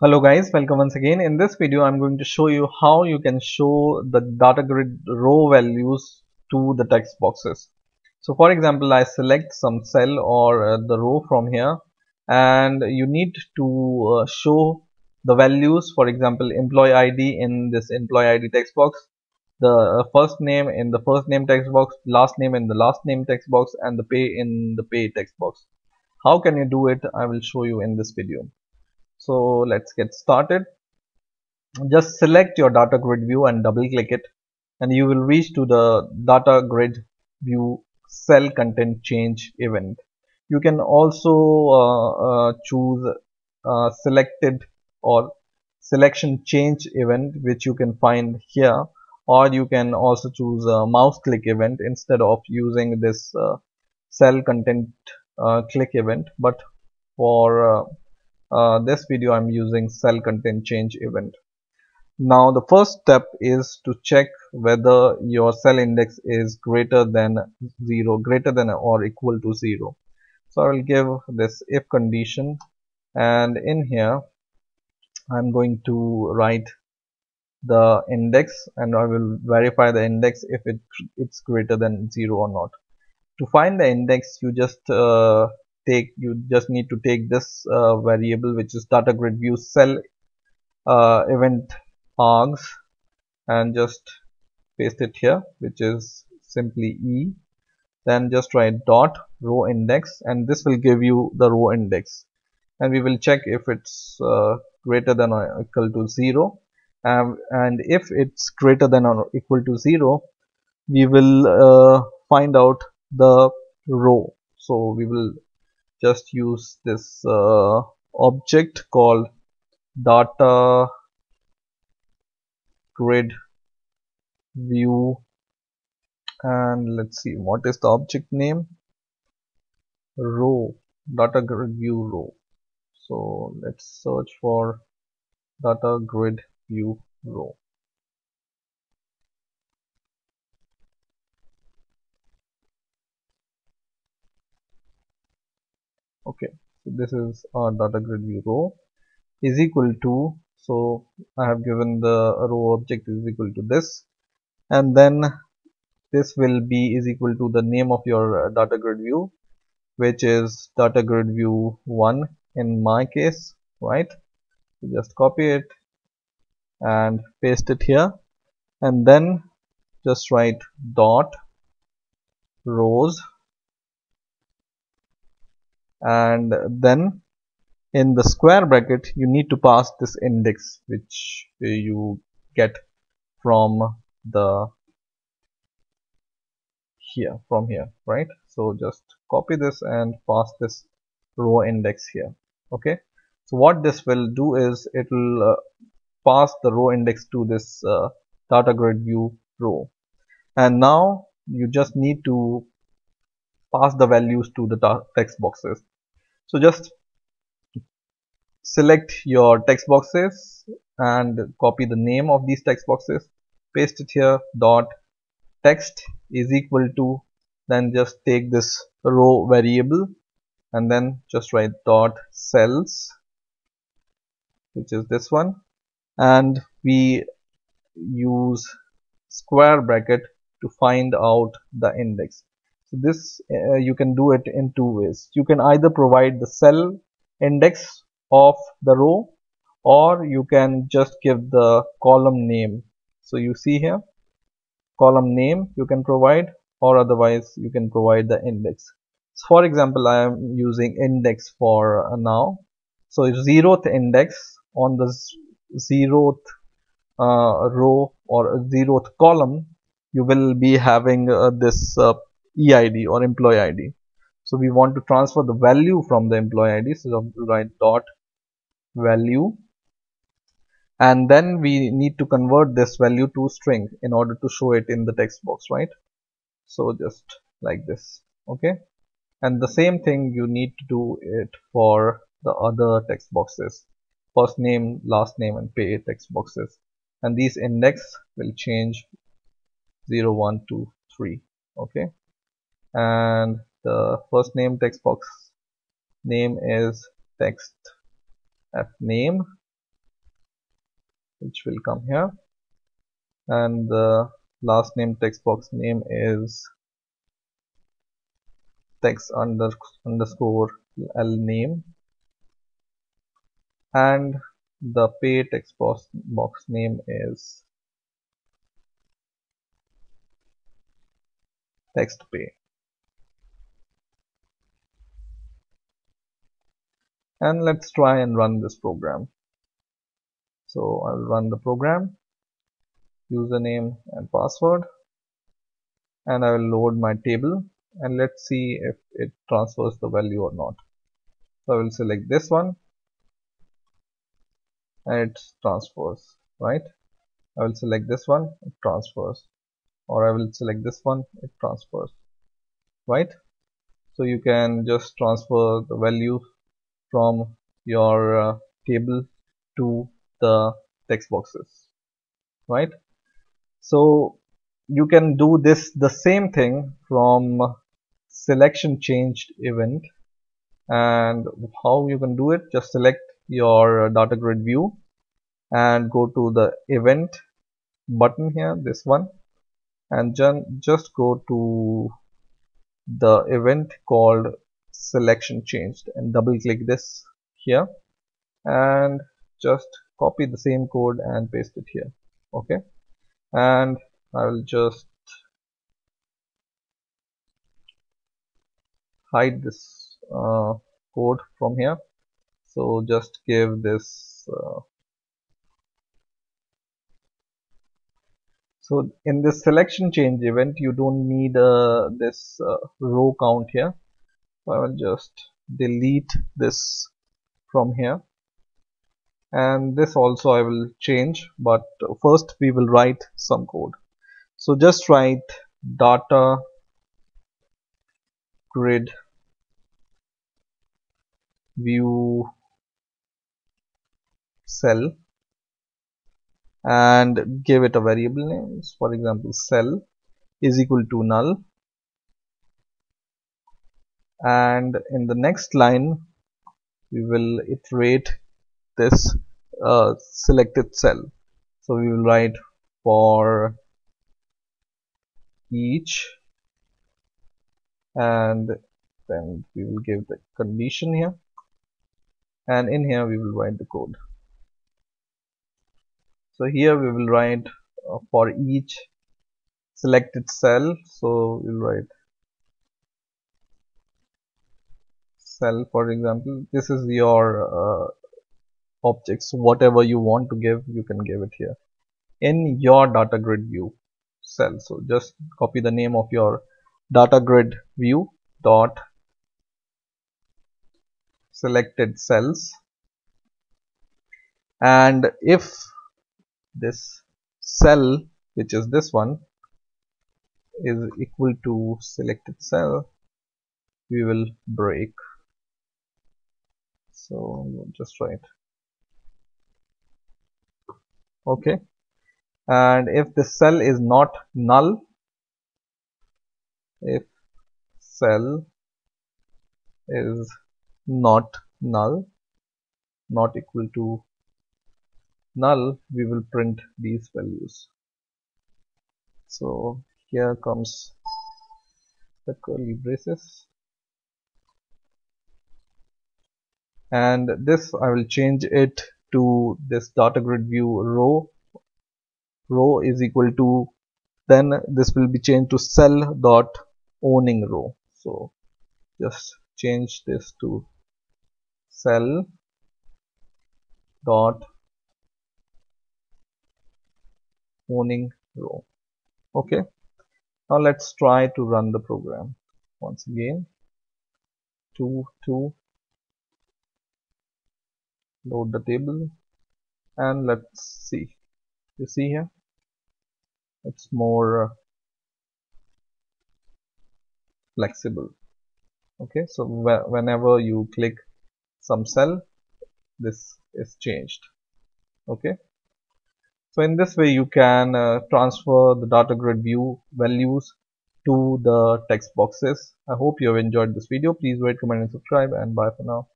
Hello guys, welcome once again. In this video, I'm going to show you how you can show the data grid row values to the text boxes. So for example, I select some cell or uh, the row from here and you need to uh, show the values. For example employee ID in this employee ID text box the uh, first name in the first name text box last name in the last name text box and the pay in the pay text box. How can you do it? I will show you in this video so let's get started. Just select your data grid view and double click it and you will reach to the data grid view cell content change event. You can also uh, uh, choose uh, selected or selection change event which you can find here or you can also choose a mouse click event instead of using this uh, cell content uh, click event. But for uh, this video I'm using cell content change event. Now the first step is to check whether your cell index is greater than 0, greater than or equal to 0. So I will give this if condition and in here I'm going to write the index and I will verify the index if it, it's greater than 0 or not. To find the index you just uh, take you just need to take this uh, variable which is data grid view cell uh, event args and just paste it here which is simply e. Then just write dot row index and this will give you the row index. And we will check if it's uh, greater than or equal to 0 um, and if it's greater than or equal to 0 we will uh, find out the row. So we will just use this uh, object called data grid view. And let's see what is the object name? Row data grid view row. So let's search for data grid view row okay so this is our data grid view row. Is equal to so I have given the row object is equal to this. And then this will be is equal to the name of your uh, data grid view which is data grid view 1 in my case right? So just copy it and paste it here. And then just write dot rows and then in the square bracket you need to pass this index which you get from the here from here right? So just copy this and pass this row index here okay? So what this will do is it will uh, pass the row index to this uh, data grid view row. And now you just need to pass the values to the text boxes. So just select your text boxes and copy the name of these text boxes paste it here dot text is equal to then just take this row variable and then just write dot cells which is this one and we use square bracket to find out the index so this uh, you can do it in two ways. You can either provide the cell index of the row or you can just give the column name. So you see here column name you can provide or otherwise you can provide the index. So for example i am using index for uh, now. So zeroth index on the zeroth uh, row or zeroth column you will be having uh, this uh, EID or employee ID. So we want to transfer the value from the employee ID. So we write dot value. And then we need to convert this value to string in order to show it in the text box right? So just like this okay? And the same thing you need to do it for the other text boxes. First name last name and pay text boxes. And these index will change 0 1 2 3 okay and the first name text box name is text f name which will come here. And the last name text box name is text under underscore l name. And the pay text box, box name is text pay and let's try and run this program. So I'll run the program username and password. And I will load my table and let's see if it transfers the value or not. So I will select this one and it transfers right? I will select this one it transfers. Or I will select this one it transfers right? So you can just transfer the value from your uh, table to the text boxes right? So you can do this the same thing from selection changed event. And how you can do it? Just select your data grid view and go to the event button here this one. And just go to the event called selection changed. And double click this here and just copy the same code and paste it here. Okay? And I will just hide this uh, code from here. So just give this uh, so in this selection change event you don't need uh, this uh, row count here I will just delete this from here. And this also I will change but first we will write some code. So just write data grid view cell and give it a variable name. For example cell is equal to null and in the next line we will iterate this uh, selected cell. So we will write for each and then we will give the condition here. And in here we will write the code. So here we will write uh, for each selected cell. So we'll write cell for example this is your uh, objects whatever you want to give you can give it here. In your data grid view cell so just copy the name of your data grid view dot selected cells. And if this cell which is this one is equal to selected cell we will break so just write okay. And if the cell is not null if cell is not null not equal to null we will print these values. So here comes the curly braces and this I will change it to this data grid view row. Row is equal to then this will be changed to cell dot owning row. So just change this to cell dot owning row. Okay. Now let's try to run the program once again. 2 2 load the table. And let's see. You see here? It's more uh, flexible. Okay so wh whenever you click some cell this is changed. Okay? So in this way you can uh, transfer the data grid view values to the text boxes. I hope you have enjoyed this video. Please rate comment and subscribe and bye for now